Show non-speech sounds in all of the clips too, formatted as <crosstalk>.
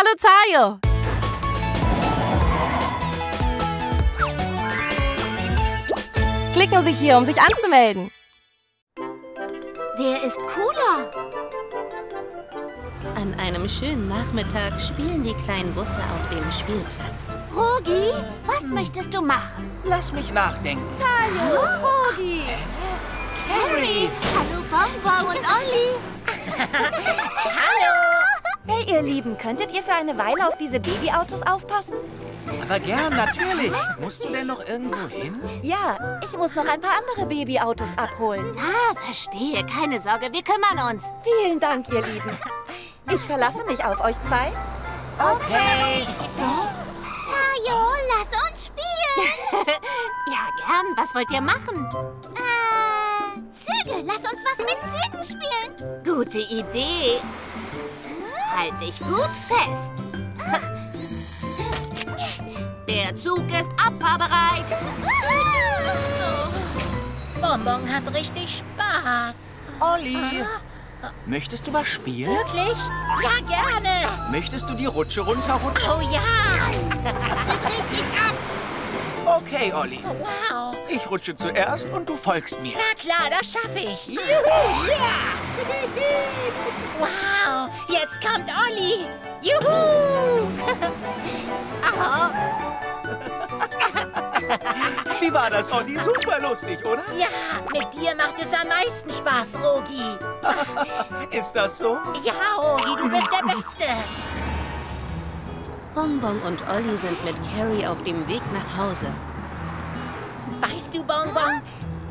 Hallo Tayo. Klicken Sie hier, um sich anzumelden. Wer ist cooler? An einem schönen Nachmittag spielen die kleinen Busse auf dem Spielplatz. Rogi, was möchtest du machen? Lass mich nachdenken. Hallo, Rogi. Harry. Hallo, Bonbon und Olli. <laughs> <laughs> Hallo. Hey, ihr Lieben, könntet ihr für eine Weile auf diese Babyautos aufpassen? Aber gern, natürlich. Musst du denn noch irgendwo hin? Ja, ich muss noch ein paar andere Babyautos abholen. Ah, verstehe. Keine Sorge, wir kümmern uns. Vielen Dank, ihr Lieben. Ich verlasse mich auf euch zwei. Okay. Tayo, lass uns spielen. <laughs> ja, gern. Was wollt ihr machen? Äh, Züge. Lass uns was mit Zügen spielen. Gute Idee. Halt dich gut fest. Der Zug ist abfahrbereit. Bonbon hat richtig Spaß. Olli, möchtest du was spielen? Wirklich? Ja, gerne. Möchtest du die Rutsche runterrutschen? Oh ja. Okay, Olli. Wow. Ich rutsche zuerst und du folgst mir. Na klar, das schaffe ich. Juhu, ja! Wow, jetzt kommt Olli. Juhu. <laughs> oh, <laughs> Wie war das, Olli? Super lustig, oder? ja, mit dir macht es am meisten Spaß, Rogi. <laughs> Ist das so? Ja, Rogi, du bist der Beste. Bonbon und Olli sind mit Carrie auf dem Weg nach Hause. Weißt du, Bonbon,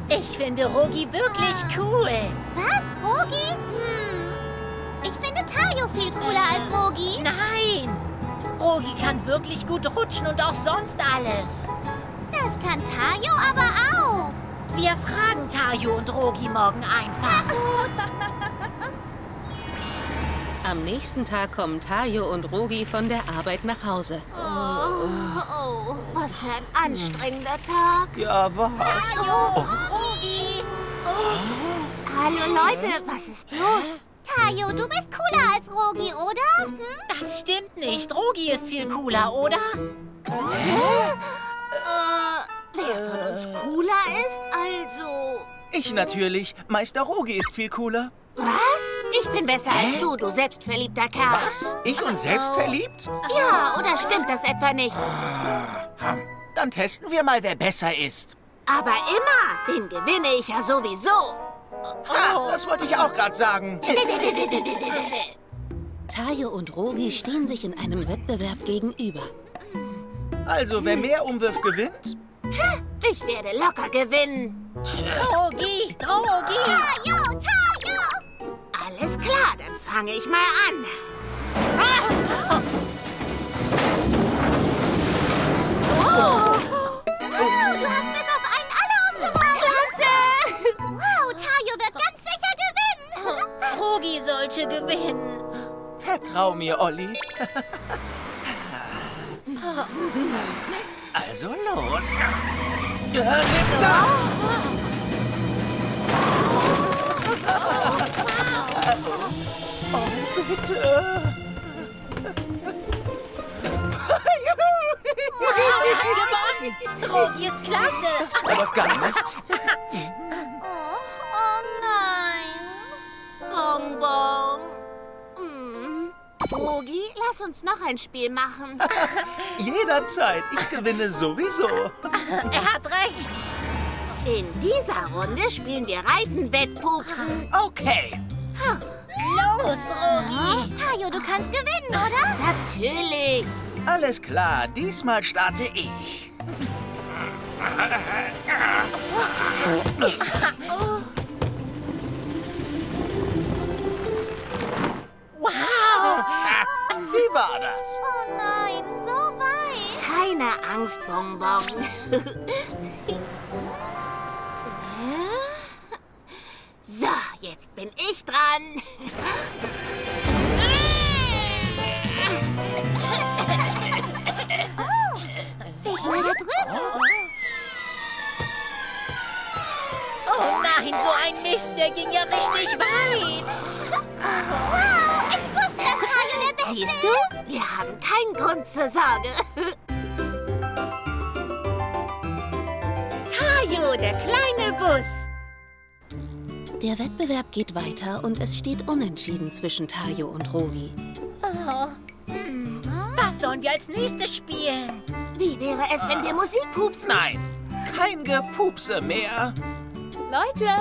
ich finde Rogi wirklich cool. Was, Rogi? Hm. Ich finde Tayo viel cooler als Rogi. Nein, Rogi kann wirklich gut rutschen und auch sonst alles. Das kann Tayo aber auch. Wir fragen Tayo und Rogi morgen einfach. Am nächsten Tag kommen Tayo und Rogi von der Arbeit nach Hause. Oh, oh, was für ein anstrengender Tag. Ja, was? Oh, Rogi! Hallo Leute, was ist los? Tayo, du bist cooler als Rogi, oder? Hm? Das stimmt nicht. Rogi ist viel cooler, oder? Äh, wer von uns cooler ist, also... ich natürlich. Meister Rogi ist viel cooler. Was? Ich bin besser als du, du selbstverliebter Kerl. Was? Ich und selbst verliebt? Ja, oder stimmt das etwa nicht? Dann testen wir mal, wer besser ist. Aber immer, den gewinne ich ja sowieso. Ha, das wollte ich auch gerade sagen. <laughs> Tayo und Rogi stehen sich in einem Wettbewerb gegenüber. Also, wer mehr umwirft, gewinnt? Ich werde locker gewinnen. Rogi! Fange ich mal an. Oh! Wow, du hast bis auf einen alle umgebracht. Klasse! Wow, Tayo wird ganz sicher gewinnen. Rogi sollte gewinnen. Vertrau mir, Olli. Also los. Nimm das! Oh, bitte. Wow, gewonnen! Rogi ist klasse! Das war doch gar nichts. Oh, oh nein. Bonbon. Hm. Rogi, lass uns noch ein Spiel machen. <laughs> Jederzeit. Ich gewinne sowieso. <laughs> Er hat recht! In dieser Runde spielen wir Reifenwettpupsen. Okay. Los, Rogi! Tayo, du kannst gewinnen, oder? Natürlich. Alles klar. Diesmal starte ich. Wow! <laughs> Wie war das? Oh nein, so weit. Keine Angst, Bonbon. <laughs> so, jetzt bin ich dran. <laughs> Oh, seht mal da drüben. Oh nein, so ein Mist, der ging ja richtig weit! Wow, ich wusste, dass Tayo der Beste Siehst du? Wir haben keinen Grund zur Sorge. Tayo, der kleine Bus. Der Wettbewerb geht weiter und es steht unentschieden zwischen Tayo und Rogi. Oh. Hm. Was sollen wir als nächstes spielen? Wie wäre es, wenn wir Musik pupsen? Nein, kein Gepupse mehr. Leute,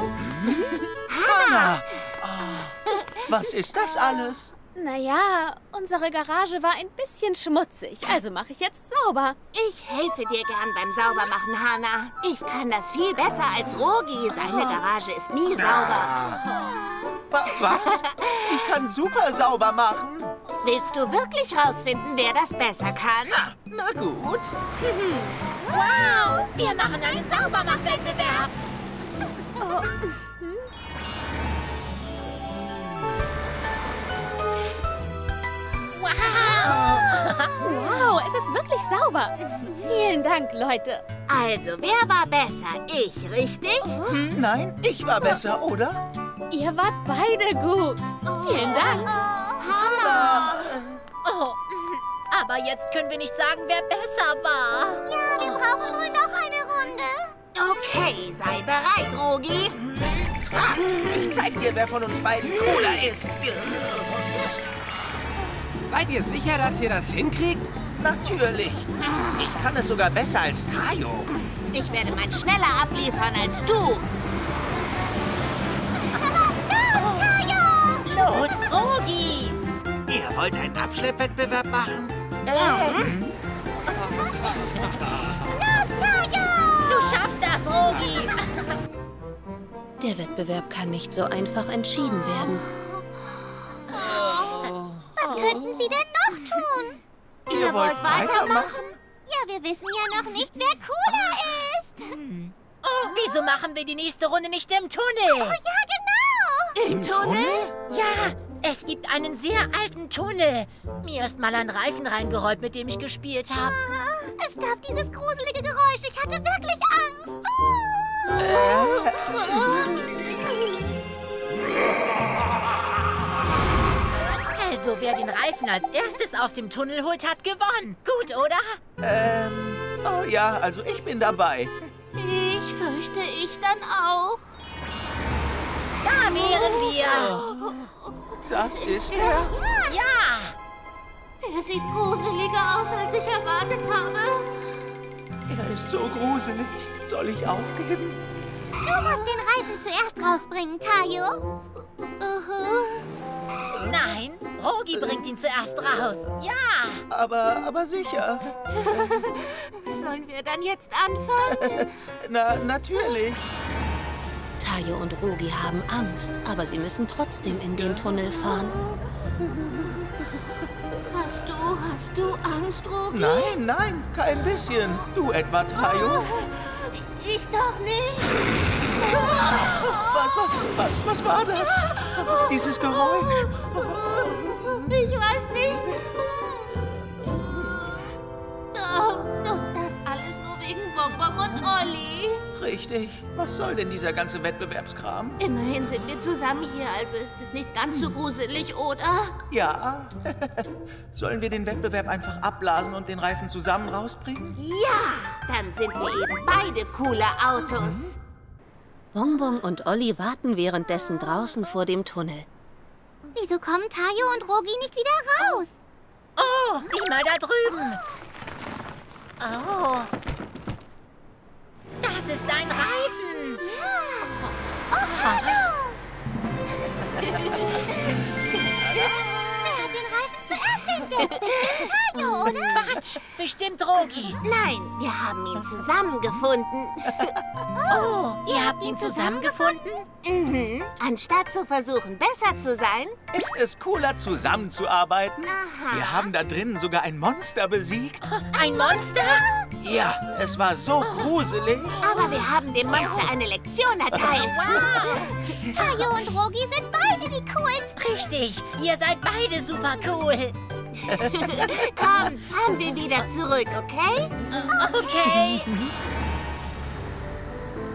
Hannah! Oh, was ist das alles? Naja, unsere Garage war ein bisschen schmutzig, also mache ich jetzt sauber. Ich helfe dir gern beim Saubermachen, Hannah. Ich kann das viel besser als Rogi. Seine Garage ist nie sauber. Wa was? Ich kann super sauber machen. Willst du wirklich rausfinden, wer das besser kann? Na gut. Wow, wir machen einen Saubermachwettbewerb. Wow. Sauber. Vielen Dank, Leute. Also, wer war besser? Ich, richtig? Nein, ich war besser, oder? Ihr wart beide gut. Vielen Dank. Hannah! Oh. Aber jetzt können wir nicht sagen, wer besser war. Ja, wir brauchen wohl noch eine Runde. Okay, sei bereit, Rogi. Ha, ich zeig dir, wer von uns beiden cooler ist. Seid ihr sicher, dass ihr das hinkriegt? Natürlich. Ich kann es sogar besser als Tayo. Ich werde mein schneller abliefern als du. Los, Tayo! Los, Rogi. Ihr wollt einen Abschleppwettbewerb machen? Du schaffst das, Rogi. Der Wettbewerb kann nicht so einfach entschieden werden. Was könnten Sie denn noch tun? Ihr wollt weitermachen? Ja, wir wissen ja noch nicht, wer cooler ist. Oh, wieso machen wir die nächste Runde nicht im Tunnel? Ja, genau. Im Tunnel? Ja, es gibt einen sehr alten Tunnel. Mir ist mal ein Reifen reingerollt, mit dem ich gespielt habe. Es gab dieses gruselige Geräusch. Ich hatte wirklich wer den Reifen als erstes aus dem Tunnel holt, hat gewonnen. Gut, oder? Ähm, oh ja, also ich bin dabei. Ich fürchte, ich dann auch. Da wären wir. Das ist er. Ja. Er sieht gruseliger aus, als ich erwartet habe. Er ist so gruselig. Soll ich aufgeben? Du musst den Reifen zuerst rausbringen, Tayo. Nein, Rogi bringt ihn zuerst raus. Ja. Aber, aber sicher. <laughs> Sollen wir dann jetzt anfangen? <laughs> Na, natürlich. Tayo und Rogi haben Angst, aber sie müssen trotzdem in den Tunnel fahren. Hast du, hast du Angst, Rogi? Nein, nein, kein bisschen. Du etwa, Tayo? Ich doch nicht. Was, was, was, was war das? Dieses Geräusch. Olli. Richtig. Was soll denn dieser ganze Wettbewerbskram? Immerhin sind wir zusammen hier, also ist es nicht ganz so gruselig, oder? Ja. <laughs> Sollen wir den Wettbewerb einfach abblasen und den Reifen zusammen rausbringen? Ja, dann sind wir eben beide coole Autos. Bonbon und Olli warten währenddessen draußen vor dem Tunnel. Wieso kommen Tayo und Rogi nicht wieder raus? Oh, sieh mal da drüben. Oh. Haben ihn zusammengefunden. <laughs> Oh, ihr habt ihn zusammengefunden? Mhm. Anstatt zu versuchen, besser zu sein, Ist es cooler, zusammenzuarbeiten? Aha. Wir haben da drinnen sogar ein Monster besiegt. <laughs> Ein Monster? Ja, es war so gruselig. aber wir haben dem Monster eine Lektion erteilt. Tayo und Rogi sind beide die coolsten. Richtig, ihr seid beide super cool. Komm, fahren wir wieder zurück, okay? Okay.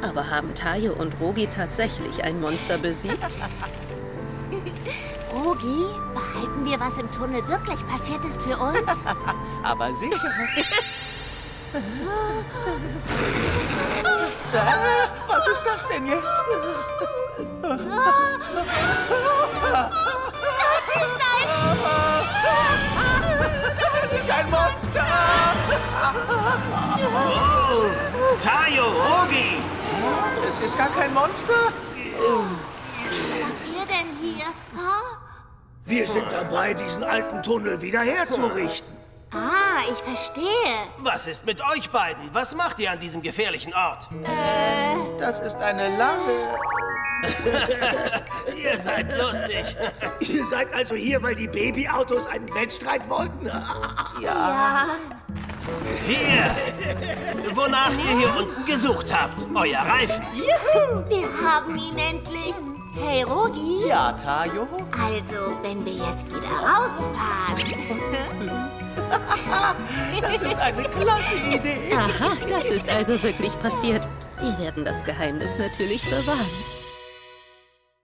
Aber haben Tayo und Rogi tatsächlich ein Monster besiegt? Rogi, behalten wir, was im Tunnel wirklich passiert ist für uns? <laughs> Aber sicher. <laughs> Was ist das denn jetzt? Das ist ein <laughs> Monster! Oh, Tayo, Rogi! Es ist gar kein Monster. ihr denn hier? Wir sind dabei, diesen alten Tunnel wieder herzurichten. Ah, ich verstehe. Was ist mit euch beiden? Was macht ihr an diesem gefährlichen Ort? Das ist eine lange. <laughs> Ihr seid lustig. Ihr seid also hier, weil die Babyautos einen Wettstreit wollten? Ja. Hier! Wonach ihr hier unten gesucht habt. Euer Reifen. Wir haben ihn endlich. Hey, Rogi. Ja, Tayo. Also, wenn wir jetzt wieder rausfahren. Das ist eine klasse Idee. Aha, das ist also wirklich passiert. Wir werden das Geheimnis natürlich bewahren.